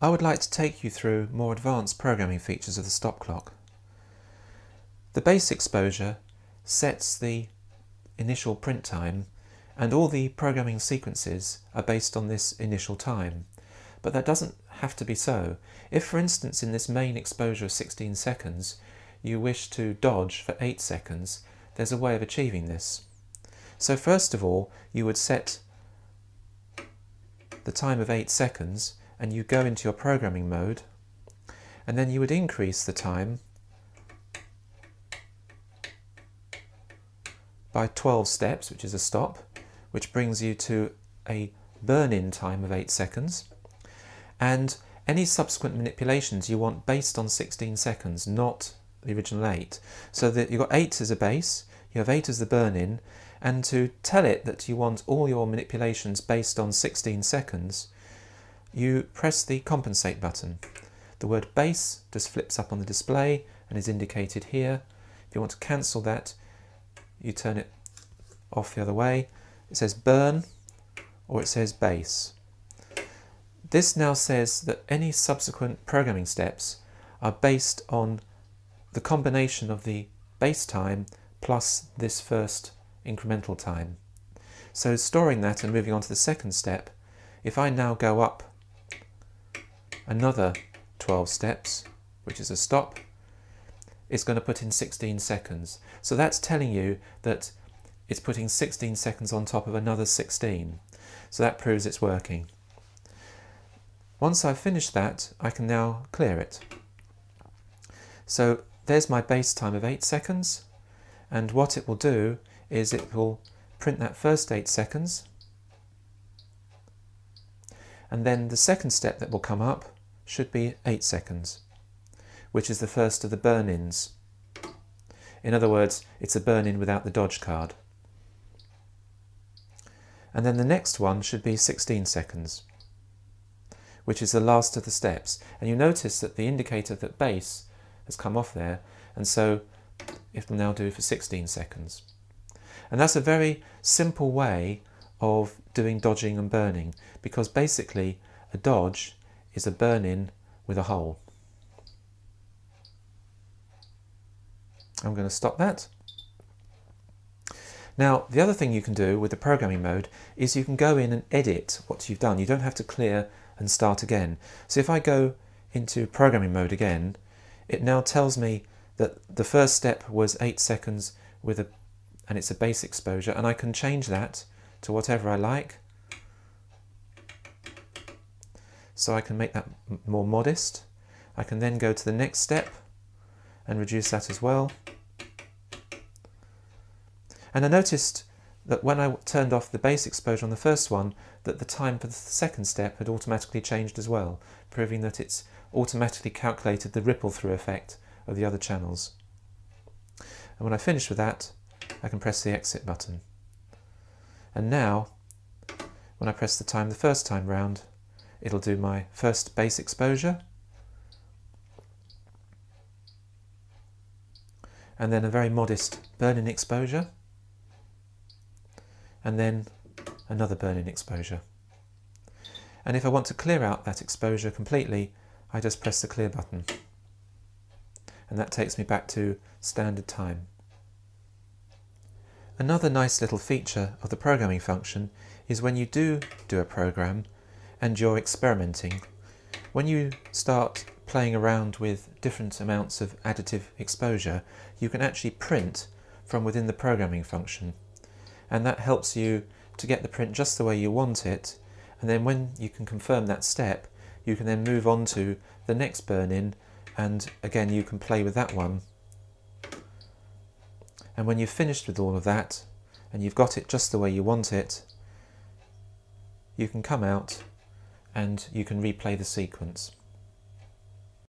I would like to take you through more advanced programming features of the Stopclock. The base exposure sets the initial print time and all the programming sequences are based on this initial time. But that doesn't have to be so. If for instance in this main exposure of 16 seconds you wish to dodge for 8 seconds, there's a way of achieving this. So first of all you would set the time of 8 seconds and you go into your programming mode and then you would increase the time by 12 steps, which is a stop, which brings you to a burn-in time of 8 seconds. And any subsequent manipulations you want based on 16 seconds, not the original 8. So that you've got 8 as a base, you have 8 as the burn-in, and to tell it that you want all your manipulations based on 16 seconds, you press the compensate button. The word base just flips up on the display and is indicated here. If you want to cancel that, you turn it off the other way. It says burn or it says base. This now says that any subsequent programming steps are based on the combination of the base time plus this first incremental time. So storing that and moving on to the second step, if I now go up another 12 steps, which is a stop, it's going to put in 16 seconds. So that's telling you that it's putting 16 seconds on top of another 16. So that proves it's working. Once I've finished that, I can now clear it. So there's my base time of 8 seconds, and what it will do is it will print that first 8 seconds, and then the second step that will come up should be 8 seconds, which is the first of the burn-ins. In other words, it's a burn-in without the dodge card. And then the next one should be 16 seconds, which is the last of the steps. And you notice that the indicator that base has come off there, and so it will now do for 16 seconds. And that's a very simple way of doing dodging and burning, because basically a dodge is a burn-in with a hole. I'm going to stop that. Now, the other thing you can do with the programming mode is you can go in and edit what you've done. You don't have to clear and start again. So if I go into programming mode again, it now tells me that the first step was eight seconds with a, and it's a base exposure, and I can change that to whatever I like. So I can make that more modest. I can then go to the next step and reduce that as well. And I noticed that when I turned off the base exposure on the first one, that the time for the second step had automatically changed as well, proving that it's automatically calculated the ripple through effect of the other channels. And when I finish with that, I can press the exit button. And now, when I press the time the first time round, it'll do my first base exposure and then a very modest burn-in exposure and then another burn-in exposure. And if I want to clear out that exposure completely, I just press the clear button. And that takes me back to standard time. Another nice little feature of the programming function is when you do do a program and you're experimenting, when you start playing around with different amounts of additive exposure, you can actually print from within the programming function. And that helps you to get the print just the way you want it. And then when you can confirm that step, you can then move on to the next burn-in and again you can play with that one. And when you've finished with all of that and you've got it just the way you want it, you can come out and you can replay the sequence.